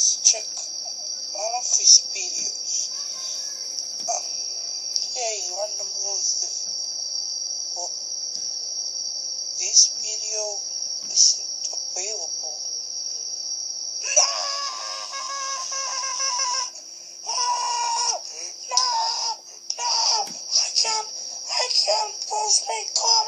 let's check all of his videos. Um, hey, random the Well, this video isn't available. No! No! No! I can't, I can't post my car!